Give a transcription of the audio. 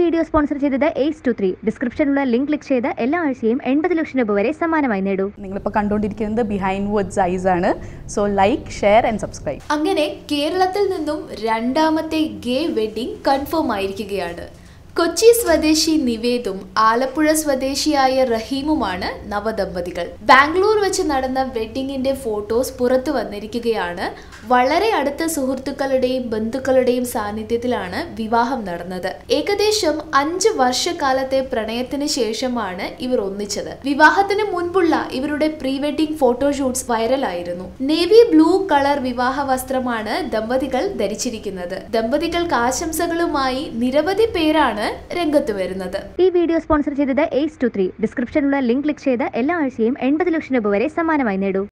Video sponsor ചെയ്തത് eight two three. ഡിസ്ക്രിപ്ഷനിലുള്ള link click ചെയ്ത് എല്ലാ ആഴ്ചയും എൺപത് ലക്ഷം രൂപ വരെ സമ്മാനമായി നേടൂ. നിങ്ങളിപ്പോൾ കണ്ടുകൊണ്ടിരിക്കുന്നത് ബിഹൈൻഡ് വുഡ്സ് ഐസ് ആണ്. So like share and subscribe അങ്ങനെ കേരളത്തിൽ നിന്നും രണ്ടാമത്തെ ഗേ വെഡിംഗ് കൺഫേം ആയിരിക്കുകയാണ്. കൊച്ചി സ്വദേശി നിവേദും ആലപ്പുഴ സ്വദേശിയായ റഹീമുമാണ് നവദമ്പതികൾ. ബാംഗ്ലൂർ വെച്ച് നടന്ന വെഡിങ്ങിന്റെ ഫോട്ടോസ് പുറത്തു വന്നിരിക്കുകയാണ്. വളരെ അടുത്ത സുഹൃത്തുക്കളുടെയും ബന്ധുക്കളുടെയും സാന്നിധ്യത്തിലാണ് വിവാഹം നടന്നത്. ഏകദേശം അഞ്ച് വർഷക്കാലത്തെ പ്രണയത്തിന് ശേഷമാണ് ഇവർ ഒന്നിച്ചത്. വിവാഹത്തിന് മുൻപുള്ള ഇവരുടെ പ്രീ വെഡിംഗ് ഫോട്ടോഷൂട്ട്സ് വൈറലായിരുന്നു. നേവി ബ്ലൂ കളർ വിവാഹ വസ്ത്രമാണ് ദമ്പതികൾ ധരിച്ചിരിക്കുന്നത്. ദമ്പതികൾക്ക് ആശംസകളുമായി നിരവധി പേരാണ് രംഗത്ത് വരുന്നത്. ഈ വീഡിയോ സ്പോൺസർ ചെയ്തത് എയ്സ് ടു ത്രീ ഡിസ്ക്രിപ്ഷനിലുള്ള ലിങ്ക് ക്ലിക്ക് ചെയ്ത് എല്ലാ ആഴ്ചയും എൺപത് ലക്ഷം രൂപ വരെ സമ്മാനമായി നേടൂ.